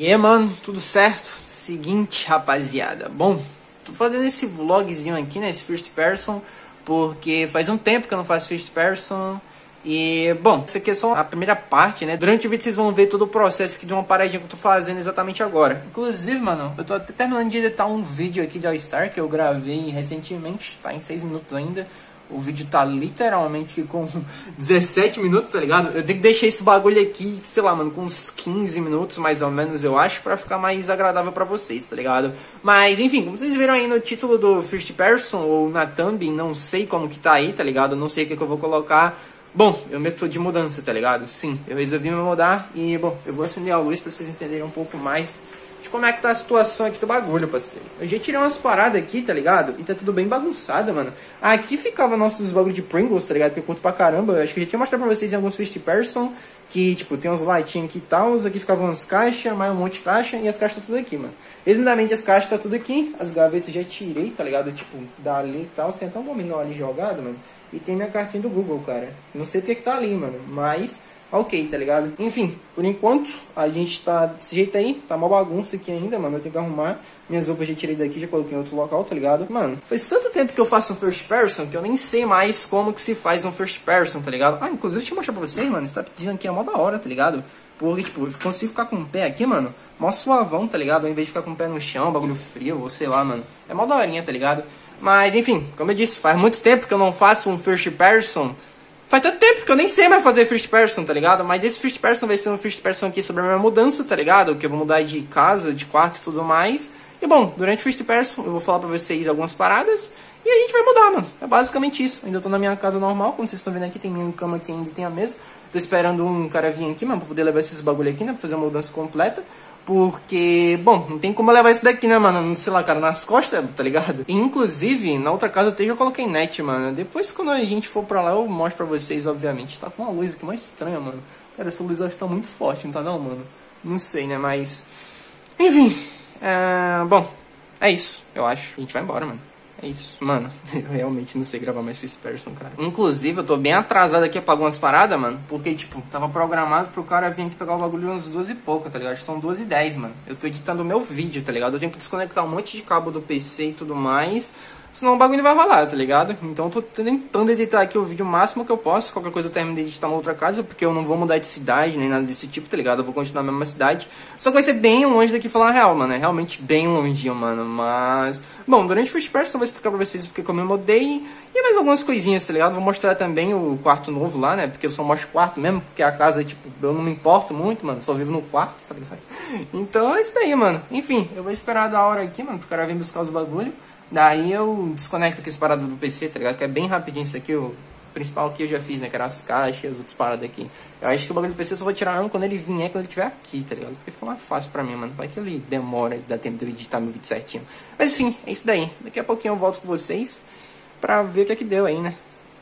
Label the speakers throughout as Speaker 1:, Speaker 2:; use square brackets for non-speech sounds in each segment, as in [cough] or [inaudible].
Speaker 1: E aí, mano, tudo certo? Seguinte, rapaziada. Bom, tô fazendo esse vlogzinho aqui, né? Esse first person, porque faz um tempo que eu não faço first person. E, bom, isso aqui é só a primeira parte, né? Durante o vídeo vocês vão ver todo o processo aqui de uma paradinha que eu tô fazendo exatamente agora. Inclusive, mano, eu tô até terminando de editar um vídeo aqui de All-Star que eu gravei recentemente, tá em 6 minutos ainda. O vídeo tá literalmente com [laughs] 17 minutos, tá ligado? Eu tenho que deixar esse bagulho aqui, sei lá, mano, com uns 15 minutos mais ou menos, eu acho, pra ficar mais agradável pra vocês, tá ligado? Mas, enfim, como vocês viram aí no título do First Person ou na thumb, não sei como que tá aí, tá ligado? Não sei o que, que eu vou colocar. Bom, eu meto de mudança, tá ligado? Sim, eu resolvi me mudar e, bom, eu vou acender a luz pra vocês entenderem um pouco mais de como é que tá a situação aqui do bagulho, parceiro. Eu já tirei umas paradas aqui, tá ligado? E tá tudo bem bagunçado, mano. Aqui ficava nossos bagulho de Pringles, tá ligado? Que eu curto pra caramba. Eu acho que eu já tinha mostrado pra vocês em alguns first person. Que, tipo, tem uns lightinhos aqui e tal. Aqui ficavam umas caixas, mais um monte de caixa. E as caixas tá tudo aqui, mano. Resumidamente, as caixas tá tudo aqui. As gavetas já tirei, tá ligado? Tipo, dali e tal. Tem até um dominó ali jogado, mano. E tem minha cartinha do Google, cara. Não sei porque que tá ali, mano. Mas ok, tá ligado? Enfim, por enquanto a gente tá desse jeito aí, tá uma bagunça aqui ainda, mano. Eu tenho que arrumar. Minhas roupas já tirei daqui, já coloquei em outro local, tá ligado? Mano, faz tanto tempo que eu faço um first person que eu nem sei mais como que se faz um first person, tá ligado? Ah, inclusive deixa eu mostrar pra vocês, mano. Você tá pedindo aqui é mó da hora, tá ligado? Porque, tipo, eu consigo ficar com o pé aqui, mano, mó suavão, tá ligado? Ao invés de ficar com o pé no chão, bagulho frio, ou sei lá, mano. É mó daorinha, tá ligado? Mas, enfim, como eu disse, faz muito tempo que eu não faço um first person Faz tanto tempo que eu nem sei mais fazer first person, tá ligado? Mas esse first person vai ser um first person aqui sobre a minha mudança, tá ligado? Que eu vou mudar de casa, de quarto e tudo mais. E bom, durante o first person eu vou falar pra vocês algumas paradas e a gente vai mudar, mano. É basicamente isso. Ainda tô na minha casa normal, como vocês estão vendo aqui, tem minha cama aqui ainda tem a mesa. Tô esperando um cara vir aqui, mano, pra poder levar esses bagulho aqui, né? Pra fazer uma mudança completa. Porque, bom, não tem como levar isso daqui, né, mano? Sei lá, cara, nas costas, tá ligado? Inclusive, na outra casa eu já coloquei net, mano. Depois, quando a gente for pra lá, eu mostro pra vocês, obviamente. Tá com uma luz aqui mais estranha, mano. Cara, essa luz que tá muito forte, não tá não, mano? Não sei, né, mas... Enfim, é... bom, é isso, eu acho. A gente vai embora, mano. É isso. Mano, [laughs] eu realmente não sei gravar mais First Person, cara. Inclusive, eu tô bem atrasado aqui pra algumas paradas, mano. Porque, tipo, tava programado pro cara vir aqui pegar o bagulho umas duas e pouco, tá ligado? São duas e dez, mano. Eu tô editando o meu vídeo, tá ligado? Eu tenho que desconectar um monte de cabo do PC e tudo mais. Senão o bagulho não vai rolar, tá ligado? Então eu tô tentando editar aqui o vídeo o máximo que eu posso. Qualquer coisa eu termino de editar uma outra casa, porque eu não vou mudar de cidade, nem nada desse tipo, tá ligado? Eu vou continuar na mesma cidade. Só que vai ser bem longe daqui falar a real, mano. É realmente bem longe, mano. Mas. Bom, durante o First Person eu vou explicar pra vocês porque como eu mudei. E mais algumas coisinhas, tá ligado? Vou mostrar também o quarto novo lá, né? Porque eu só mostro o quarto mesmo, porque a casa, tipo, eu não me importo muito, mano. Só vivo no quarto, tá ligado? [laughs] Então é isso daí, mano. Enfim, eu vou esperar da hora aqui, mano, pro cara vir buscar os bagulho. Daí eu desconecto aqui esse parado do PC, tá ligado? Que é bem rapidinho isso aqui, o principal que eu já fiz, né? Que era as caixas as outras paradas aqui. Eu acho que o bagulho do PC eu só vou tirar quando ele vier, quando ele estiver aqui, tá ligado? Porque fica mais fácil pra mim, mano. Vai que ele demora dá tempo de eu editar meu vídeo certinho. Mas enfim, é isso daí. Daqui a pouquinho eu volto com vocês pra ver o que é que deu aí, né?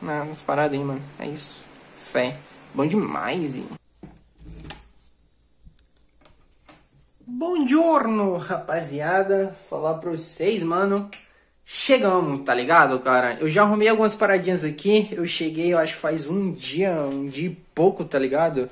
Speaker 1: Nas paradas aí, mano. É isso. Fé. Bom demais, hein? Bom giorno, rapaziada. Falar pra vocês, mano. Chegamos, tá ligado, cara? Eu já arrumei algumas paradinhas aqui. Eu cheguei, eu acho faz um dia, um dia e pouco, tá ligado?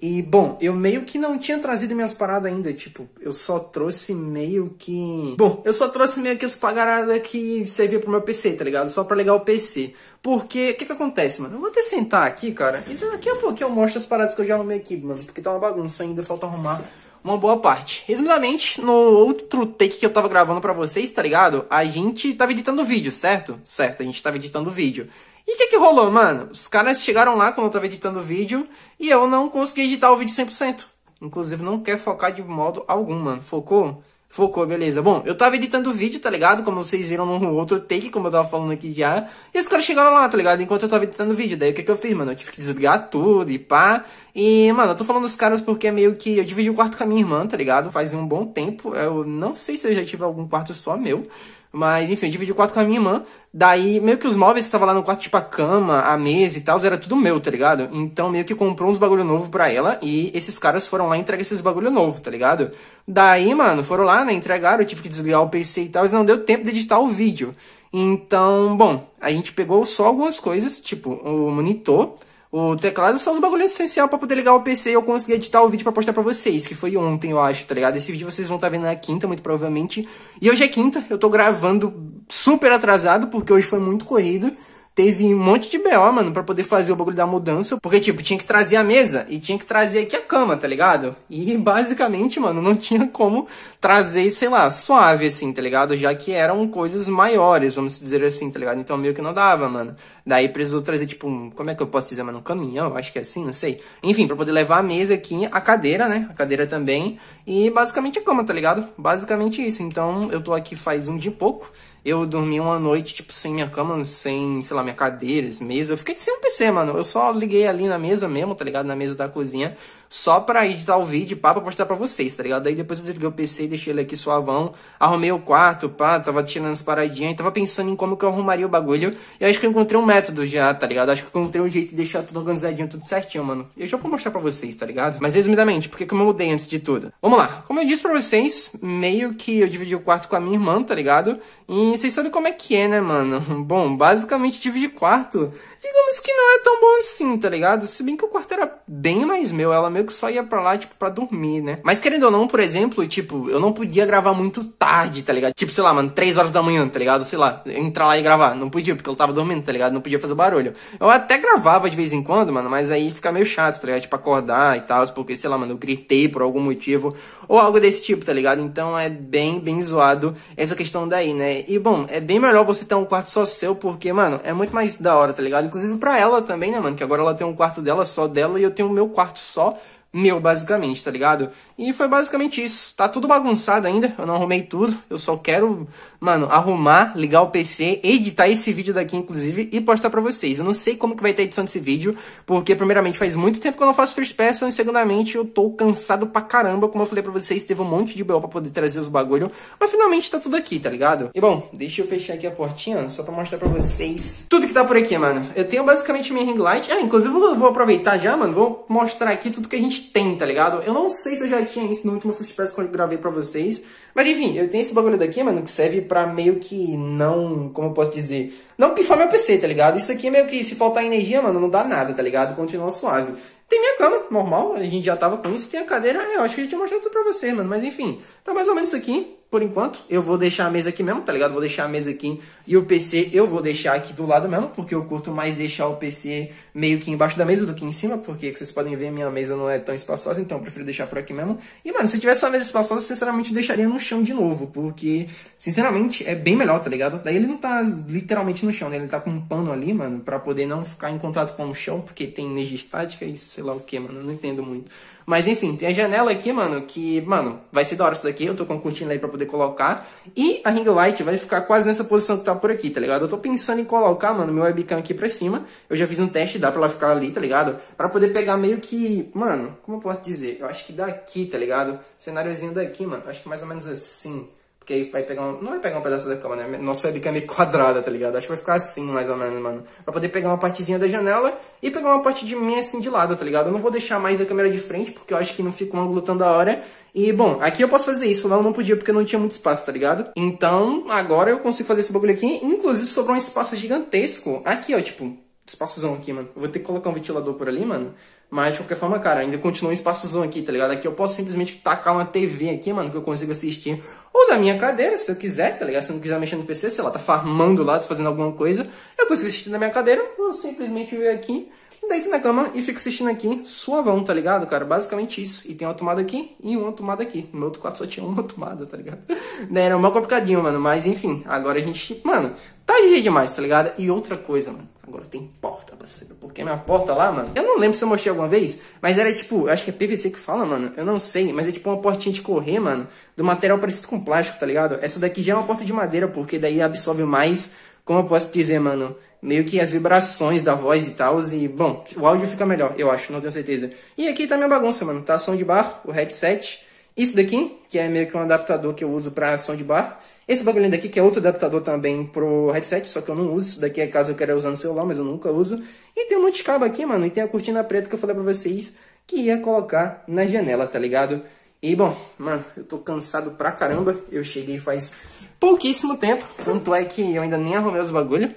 Speaker 1: E, bom, eu meio que não tinha trazido minhas paradas ainda. Tipo, eu só trouxe meio que. Bom, eu só trouxe meio que as paradas que servia pro meu PC, tá ligado? Só pra ligar o PC. Porque, o que que acontece, mano? Eu vou até sentar aqui, cara. E daqui a pouco eu mostro as paradas que eu já arrumei aqui, mano. Porque tá uma bagunça ainda, falta arrumar uma boa parte. Resumidamente, no outro take que eu tava gravando pra vocês, tá ligado? A gente tava editando vídeo, certo? Certo, a gente tava editando vídeo. E o que que rolou, mano? Os caras chegaram lá quando eu tava editando vídeo e eu não consegui editar o vídeo 100%. Inclusive, não quer focar de modo algum, mano. Focou? Focou, beleza. Bom, eu tava editando o vídeo, tá ligado? Como vocês viram no outro take, como eu tava falando aqui já. E os caras chegaram lá, tá ligado? Enquanto eu tava editando o vídeo. Daí o que que eu fiz, mano? Eu tive que desligar tudo e pá. E, mano, eu tô falando dos caras porque é meio que eu dividi o quarto com a minha irmã, tá ligado? Faz um bom tempo. Eu não sei se eu já tive algum quarto só meu. Mas, enfim, eu dividi o quarto com a minha irmã. Daí, meio que os móveis que estavam lá no quarto, tipo a cama, a mesa e tal, era tudo meu, tá ligado? Então, meio que comprou uns bagulho novo pra ela. E esses caras foram lá entregar esses bagulho novo, tá ligado? Daí, mano, foram lá, né? Entregaram, eu tive que desligar o PC e tal. Mas não deu tempo de editar o vídeo. Então, bom, a gente pegou só algumas coisas, tipo o monitor, O teclado são os bagulhos essenciais para poder ligar o PC e eu conseguir editar o vídeo para postar para vocês, que foi ontem, eu acho, tá ligado? Esse vídeo vocês vão estar tá vendo na quinta, muito provavelmente. E hoje é quinta, eu tô gravando super atrasado, porque hoje foi muito corrido teve um monte de BO, mano, pra poder fazer o bagulho da mudança. Porque, tipo, tinha que trazer a mesa e tinha que trazer aqui a cama, tá ligado? E [laughs] basicamente, mano, não tinha como trazer, sei lá, suave, assim, tá ligado? Já que eram coisas maiores, vamos dizer assim, tá ligado? Então meio que não dava, mano. Daí precisou trazer, tipo, um, como é que eu posso dizer, mano? Um caminhão, acho que é assim, não sei. Enfim, pra poder levar a mesa aqui, a cadeira, né? A cadeira também. E basicamente a cama, tá ligado? Basicamente isso. Então eu tô aqui faz um dia e pouco. Eu dormi uma noite, tipo, sem minha cama, sem, sei lá, minha cadeira, mesa. Eu fiquei sem um PC, mano. Eu só liguei ali na mesa mesmo, tá ligado? Na mesa da cozinha só pra editar o vídeo, pá, pra postar pra vocês, tá ligado? Daí depois eu desliguei o PC deixei ele aqui suavão, arrumei o quarto, pá, tava tirando as paradinhas, tava pensando em como que eu arrumaria o bagulho, e acho que eu encontrei um método já, tá ligado? Acho que eu encontrei um jeito de deixar tudo organizadinho, tudo certinho, mano. E eu já vou mostrar pra vocês, tá ligado? Mas resumidamente, por que que eu mudei antes de tudo? Vamos lá, como eu disse pra vocês, meio que eu dividi o quarto com a minha irmã, tá ligado? E vocês sabem como é que é, né, mano? [laughs] Bom, basicamente dividir quarto, digamos que não é tão bom assim, tá ligado? Se bem que o quarto era bem mais meu, ela meio que só ia pra lá, tipo, pra dormir, né? Mas querendo ou não, por exemplo, tipo, eu não podia gravar muito tarde, tá ligado? Tipo, sei lá, mano, 3 horas da manhã, tá ligado? Sei lá, entrar lá e gravar. Não podia, porque eu tava dormindo, tá ligado? Não podia fazer barulho. Eu até gravava de vez em quando, mano, mas aí fica meio chato, tá ligado? Tipo, acordar e tal, porque, sei lá, mano, eu gritei por algum motivo, ou algo desse tipo, tá ligado? Então é bem, bem zoado essa questão daí, né? E, bom, é bem melhor você ter um quarto só seu, porque, mano, é muito mais da hora, tá ligado? Inclusive pra ela também, né, mano? Que agora ela tem um quarto dela só dela e eu tenho o meu quarto só meu, basicamente, tá ligado? E foi basicamente isso. Tá tudo bagunçado ainda, eu não arrumei tudo. Eu só quero, mano, arrumar, ligar o PC, editar esse vídeo daqui, inclusive, e postar pra vocês. Eu não sei como que vai ter edição desse vídeo, porque, primeiramente, faz muito tempo que eu não faço first person, e, segundamente, eu tô cansado pra caramba. Como eu falei pra vocês, teve um monte de BO pra poder trazer os bagulho, mas finalmente tá tudo aqui, tá ligado? E, bom, deixa eu fechar aqui a portinha, só pra mostrar pra vocês tudo que tá por aqui, mano. Eu tenho, basicamente, minha ring light. Ah, inclusive, eu vou aproveitar já, mano, vou mostrar aqui tudo que a gente tem, tá ligado? Eu não sei se eu já tinha isso no último Person que eu gravei pra vocês. Mas enfim, eu tenho esse bagulho daqui, mano, que serve pra meio que não, como eu posso dizer, não pifar meu PC, tá ligado? Isso aqui é meio que se faltar energia, mano, não dá nada, tá ligado? Continua suave. Tem minha cama, normal, a gente já tava com isso. Tem a cadeira, eu acho que eu já tinha mostrado tudo pra você, mano. Mas enfim, tá mais ou menos isso aqui por enquanto. Eu vou deixar a mesa aqui mesmo, tá ligado? Vou deixar a mesa aqui e o PC eu vou deixar aqui do lado mesmo, porque eu curto mais deixar o PC meio que embaixo da mesa do que em cima, porque vocês podem ver, minha mesa não é tão espaçosa, então eu prefiro deixar por aqui mesmo. E, mano, se tivesse uma mesa espaçosa, sinceramente, eu deixaria no chão de novo, porque, sinceramente, é bem melhor, tá ligado? Daí ele não tá literalmente no chão, né? Ele tá com um pano ali, mano, pra poder não ficar em contato com o chão, porque tem energia estática e sei lá o que, mano, eu não entendo muito. Mas enfim, tem a janela aqui, mano, que, mano, vai ser da hora isso daqui. Eu tô com a cortina aí pra poder colocar. E a ring light vai ficar quase nessa posição que tá por aqui, tá ligado? Eu tô pensando em colocar, mano, meu webcam aqui pra cima. Eu já fiz um teste, dá pra ela ficar ali, tá ligado? Pra poder pegar meio que, mano, como eu posso dizer? Eu acho que daqui, tá ligado? Cenáriozinho daqui, mano, acho que mais ou menos assim. Aí vai pegar um, Não vai pegar um pedaço da cama, né? Nossa webcam é meio quadrada, tá ligado? Acho que vai ficar assim, mais ou menos, mano. Pra poder pegar uma partezinha da janela e pegar uma parte de mim assim de lado, tá ligado? Eu não vou deixar mais a câmera de frente, porque eu acho que não fica um ângulo tão da hora. E, bom, aqui eu posso fazer isso, lá eu não podia porque não tinha muito espaço, tá ligado? Então, agora eu consigo fazer esse bagulho aqui. Inclusive, sobrou um espaço gigantesco. Aqui, ó, tipo, espaçozão aqui, mano. Eu vou ter que colocar um ventilador por ali, mano. Mas, de qualquer forma, cara, ainda continua um espaçozão aqui, tá ligado? Aqui eu posso simplesmente tacar uma TV aqui, mano, que eu consigo assistir. Ou da minha cadeira, se eu quiser, tá ligado? Se eu não quiser mexer no PC, sei lá, tá farmando lá, tá fazendo alguma coisa. Eu consigo assistir na minha cadeira, eu simplesmente venho aqui, deito na cama e fico assistindo aqui, suavão, tá ligado, cara? Basicamente isso. E tem uma tomada aqui e uma tomada aqui. No meu outro quarto só tinha uma [laughs] tomada, tá ligado? Né, era uma complicadinho, mano. Mas, enfim, agora a gente... Mano, tá jeito demais, tá ligado? E outra coisa, mano. Agora tem porta, parceiro. Porque minha porta lá, mano, eu não lembro se eu mostrei alguma vez, mas era tipo, acho que é PVC que fala, mano. Eu não sei, mas é tipo uma portinha de correr, mano, do material parecido com plástico, tá ligado? Essa daqui já é uma porta de madeira, porque daí absorve mais, como eu posso dizer, mano, meio que as vibrações da voz e tal. E, bom, o áudio fica melhor, eu acho, não tenho certeza. E aqui tá minha bagunça, mano. Tá som de bar, o headset. Isso daqui, que é meio que um adaptador que eu uso pra som de bar. Esse bagulho daqui, que é outro adaptador também pro headset, só que eu não uso. Isso daqui é caso eu queira usar no celular, mas eu nunca uso. E tem um monte de cabo aqui, mano. E tem a cortina preta que eu falei pra vocês que ia colocar na janela, tá ligado? E, bom, mano, eu tô cansado pra caramba. Eu cheguei faz pouquíssimo tempo. Tanto é que eu ainda nem arrumei os bagulho.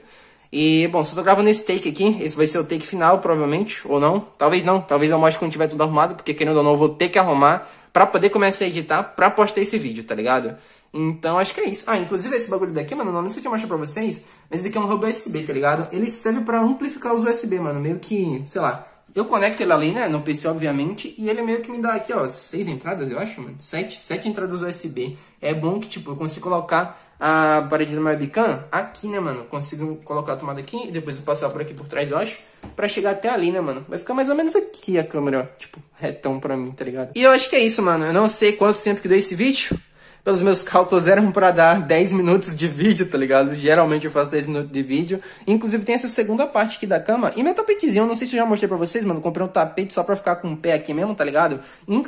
Speaker 1: E, bom, só tô gravando esse take aqui. Esse vai ser o take final, provavelmente, ou não. Talvez não. Talvez eu mostre quando tiver tudo arrumado, porque querendo ou não, eu vou ter que arrumar pra poder começar a editar, pra postar esse vídeo, tá ligado? Então, acho que é isso. Ah, inclusive esse bagulho daqui, mano, não sei se eu mostrar pra vocês, mas esse daqui é um hub USB, tá ligado? Ele serve pra amplificar os USB, mano. Meio que, sei lá, eu conecto ele ali, né, no PC, obviamente, e ele meio que me dá aqui, ó, seis entradas, eu acho, mano. Sete, sete entradas USB. É bom que, tipo, eu consigo colocar a parede do meu webcam aqui, né, mano? Consigo colocar a tomada aqui e depois eu passar por aqui por trás, eu acho, pra chegar até ali, né, mano? Vai ficar mais ou menos aqui a câmera, ó, tipo, retão pra mim, tá ligado? E eu acho que é isso, mano. Eu não sei quanto tempo que deu esse vídeo, pelos meus cálculos, eram para dar 10 minutos de vídeo, tá ligado? Geralmente eu faço 10 minutos de vídeo. Inclusive tem essa segunda parte aqui da cama. E meu tapetezinho, eu não sei se eu já mostrei pra vocês, mano. Comprei um tapete só pra ficar com o pé aqui mesmo, tá ligado?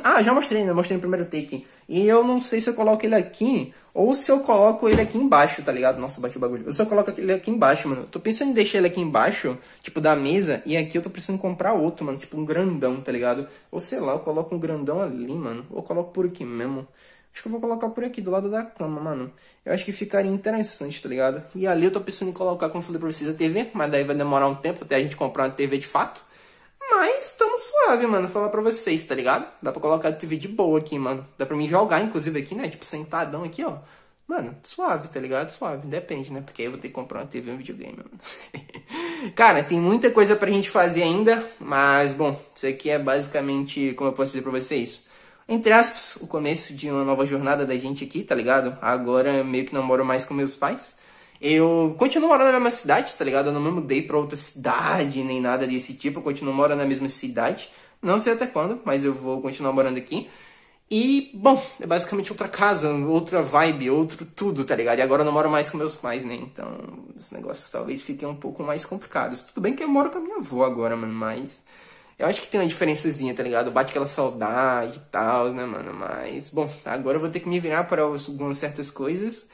Speaker 1: Ah, já mostrei, né? Mostrei no primeiro take. E eu não sei se eu coloco ele aqui ou se eu coloco ele aqui embaixo, tá ligado? Nossa, bati o bagulho. Ou se eu coloco ele aqui embaixo, mano. Tô pensando em deixar ele aqui embaixo, tipo, da mesa. E aqui eu tô precisando comprar outro, mano. Tipo, um grandão, tá ligado? Ou sei lá, eu coloco um grandão ali, mano. Ou coloco por aqui mesmo. Acho que eu vou colocar por aqui, do lado da cama, mano. Eu acho que ficaria interessante, tá ligado? E ali eu tô pensando em colocar, como eu falei pra vocês, a TV. Mas daí vai demorar um tempo até a gente comprar uma TV de fato. Mas estamos suave, mano. Falar pra vocês, tá ligado? Dá pra colocar a TV de boa aqui, mano. Dá pra mim jogar, inclusive, aqui, né? Tipo, sentadão aqui, ó. Mano, suave, tá ligado? Suave. Depende, né? Porque aí eu vou ter que comprar uma TV e um videogame, mano. [laughs] Cara, tem muita coisa pra gente fazer ainda. Mas, bom, isso aqui é basicamente, como eu posso dizer pra vocês entre aspas, o começo de uma nova jornada da gente aqui, tá ligado? Agora meio que não moro mais com meus pais. Eu continuo morando na mesma cidade, tá ligado? Eu não me mudei pra outra cidade, nem nada desse tipo. Eu continuo morando na mesma cidade. Não sei até quando, mas eu vou continuar morando aqui. E, bom, é basicamente outra casa, outra vibe, outro tudo, tá ligado? E agora eu não moro mais com meus pais, né? Então, os negócios talvez fiquem um pouco mais complicados. Tudo bem que eu moro com a minha avó agora, mano, mas eu acho que tem uma diferençazinha, tá ligado? Bate aquela saudade e tal, né, mano? Mas, bom, agora eu vou ter que me virar para algumas certas coisas.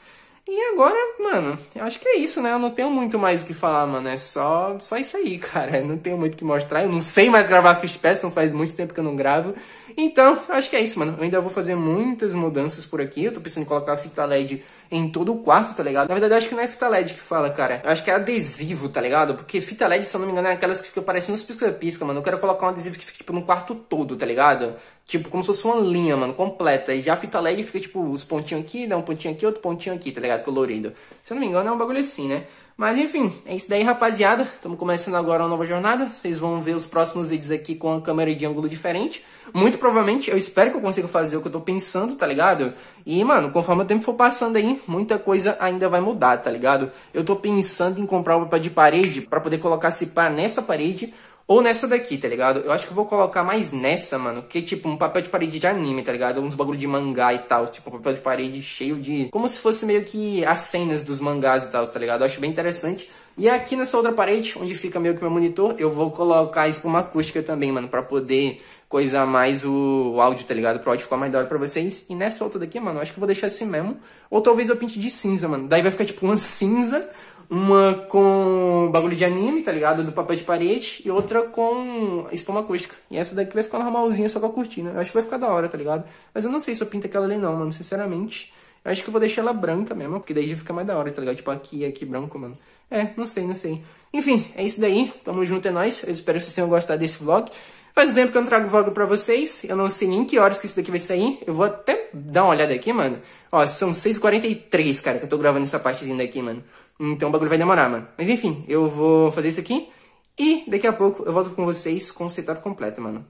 Speaker 1: E agora, mano, eu acho que é isso, né? Eu não tenho muito mais o que falar, mano. É só, só isso aí, [laughs] cara. Eu não tenho muito o que mostrar. Eu não sei mais gravar Fish Pass, não faz muito tempo que eu não gravo. Então, acho que é isso, mano. Eu ainda vou fazer muitas mudanças por aqui. Eu tô pensando em colocar a fita LED em todo o quarto, tá ligado? Na verdade, eu acho que não é fita LED que fala, cara. Eu acho que é adesivo, tá ligado? Porque fita LED, se eu não me engano, é aquelas que ficam parecendo uns pisca-pisca, mano. Eu quero colocar um adesivo que fique, tipo, no quarto todo, tá ligado? Tipo, como se fosse uma linha, mano, completa. E já a fita LED fica, tipo, os pontinhos aqui, dá um pontinho aqui, outro pontinho aqui, tá ligado? Colorido. Se eu não me engano, é um bagulho assim, né? Mas enfim, é isso daí, rapaziada. Estamos começando agora uma nova jornada. Vocês vão ver os próximos vídeos aqui com a câmera de ângulo diferente. Muito provavelmente, eu espero que eu consiga fazer o que eu tô pensando, tá ligado? E, mano, conforme o tempo for passando aí, muita coisa ainda vai mudar, tá ligado? Eu tô pensando em comprar um papel de parede para poder colocar esse pá nessa parede ou nessa daqui, tá ligado? Eu acho que eu vou colocar mais nessa, mano. Que tipo um papel de parede de anime, tá ligado? Uns bagulho de mangá e tal. Tipo um papel de parede cheio de. Como se fosse meio que as cenas dos mangás e tal, tá ligado? Eu acho bem interessante. E aqui nessa outra parede, onde fica meio que meu monitor, eu vou colocar espuma acústica também, mano. Pra poder coisar mais o, o áudio, tá ligado? Pro áudio ficar mais da hora pra vocês. E nessa outra daqui, mano, eu acho que eu vou deixar assim mesmo. Ou talvez eu pinte de cinza, mano. Daí vai ficar tipo uma cinza uma com bagulho de anime, tá ligado? Do papel de parede. E outra com espuma acústica. E essa daqui vai ficar normalzinha, só com a cortina. Eu acho que vai ficar da hora, tá ligado? Mas eu não sei se eu pinto aquela ali não, mano. Sinceramente. Eu acho que eu vou deixar ela branca mesmo. Porque daí já fica mais da hora, tá ligado? Tipo aqui e aqui branco, mano. É, não sei, não sei. Enfim, é isso daí. Tamo junto, é nóis. Eu espero que vocês tenham gostado desse vlog. Faz um tempo que eu não trago vlog pra vocês. Eu não sei nem que horas que isso daqui vai sair. Eu vou até dar uma olhada aqui, mano. Ó, são 6h43, cara, que eu tô gravando essa partezinha daqui, mano. Então o bagulho vai demorar, mano. Mas enfim, eu vou fazer isso aqui. E daqui a pouco eu volto com vocês com o setup completo, mano.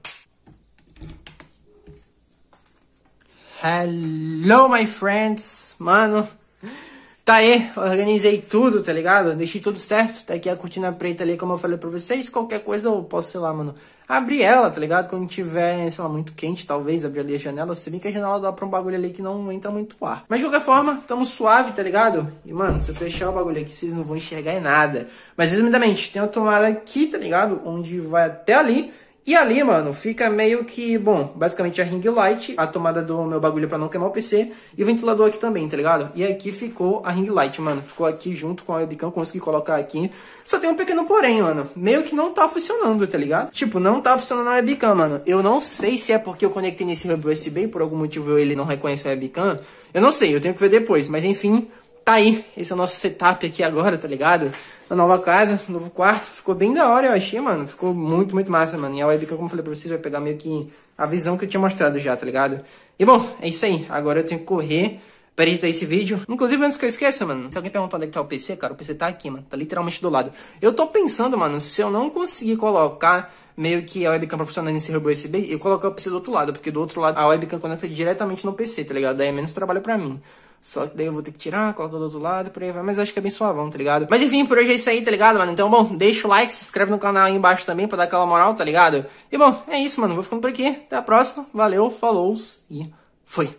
Speaker 1: Hello, my friends. Mano, tá aí. Organizei tudo, tá ligado? Deixei tudo certo. Tá aqui a cortina preta ali, como eu falei pra vocês. Qualquer coisa eu posso, sei lá, mano abrir ela, tá ligado? Quando tiver, sei lá, muito quente, talvez abrir ali a janela. Se bem que a janela dá pra um bagulho ali que não entra muito ar. Mas de qualquer forma, tamo suave, tá ligado? E mano, se eu fechar o bagulho aqui, vocês não vão enxergar em nada. Mas resumidamente, tem uma tomada aqui, tá ligado? Onde vai até ali. E ali, mano, fica meio que, bom, basicamente a ring light, a tomada do meu bagulho pra não queimar o PC, e o ventilador aqui também, tá ligado? E aqui ficou a ring light, mano, ficou aqui junto com a webcam, consegui colocar aqui. Só tem um pequeno porém, mano, meio que não tá funcionando, tá ligado? Tipo, não tá funcionando a webcam, mano. Eu não sei se é porque eu conectei nesse hub USB por algum motivo ele não reconhece a webcam. Eu não sei, eu tenho que ver depois, mas enfim, tá aí. Esse é o nosso setup aqui agora, tá ligado? A nova casa, novo quarto. Ficou bem da hora, eu achei, mano. Ficou muito, muito massa, mano. E a webcam, como eu falei pra vocês, vai pegar meio que a visão que eu tinha mostrado já, tá ligado? E bom, é isso aí. Agora eu tenho que correr para editar esse vídeo. Inclusive, antes que eu esqueça, mano, se alguém perguntar onde é que tá o PC, cara, o PC tá aqui, mano. Tá literalmente do lado. Eu tô pensando, mano, se eu não conseguir colocar meio que a webcam pra funcionar nesse robô USB, eu colocar o PC do outro lado, porque do outro lado a webcam conecta diretamente no PC, tá ligado? Daí é menos trabalho pra mim. Só que daí eu vou ter que tirar, colocar do outro lado, por aí vai. Mas acho que é bem suavão, tá ligado? Mas enfim, por hoje é isso aí, tá ligado, mano? Então, bom, deixa o like, se inscreve no canal aí embaixo também pra dar aquela moral, tá ligado? E bom, é isso, mano. Vou ficando por aqui. Até a próxima. Valeu, falou e fui.